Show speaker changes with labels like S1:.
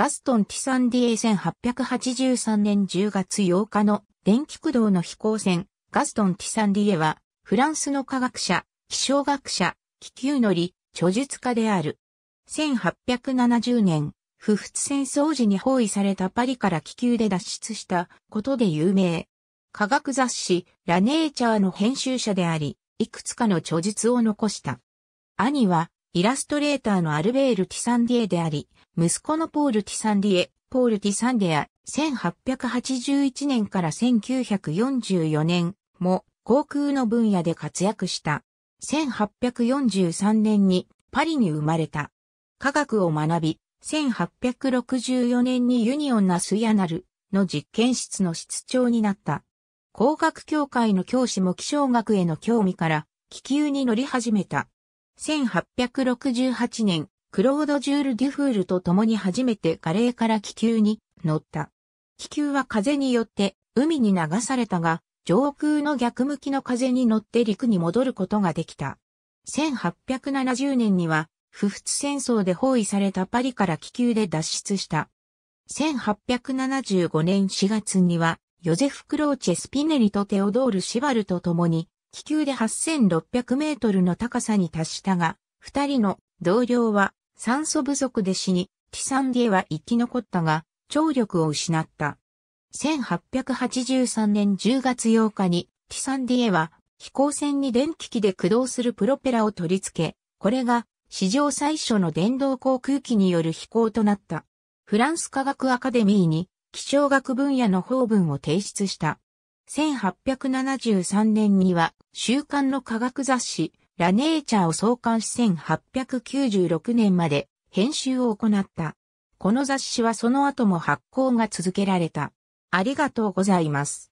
S1: ガストン・ティサンディエ1883年10月8日の電気駆動の飛行船、ガストン・ティサンディエは、フランスの科学者、気象学者、気球乗り、著述家である。1870年、不仏戦争時に包囲されたパリから気球で脱出したことで有名。科学雑誌、ラネーチャーの編集者であり、いくつかの著述を残した。兄は、イラストレーターのアルベール・ティサンディエであり、息子のポール・ティサンディエ、ポール・ティサンディア、1881年から1944年も航空の分野で活躍した。1843年にパリに生まれた。科学を学び、1864年にユニオンナスヤナルの実験室の室長になった。工学協会の教師も気象学への興味から気球に乗り始めた。1868年、クロード・ジュール・デュフールと共に初めてガレーから気球に乗った。気球は風によって海に流されたが、上空の逆向きの風に乗って陸に戻ることができた。1870年には、不仏戦争で包囲されたパリから気球で脱出した。1875年4月には、ヨゼフ・クローチェ・スピネリとテオドール・シバルと共に、気球で8600メートルの高さに達したが、二人の同僚は酸素不足で死に、ティサンディエは生き残ったが、聴力を失った。1883年10月8日に、ティサンディエは飛行船に電気機で駆動するプロペラを取り付け、これが史上最初の電動航空機による飛行となった。フランス科学アカデミーに気象学分野の法文を提出した。1873年には週刊の科学雑誌ラネーチャーを創刊し1896年まで編集を行った。この雑誌はその後も発行が続けられた。ありがとうございます。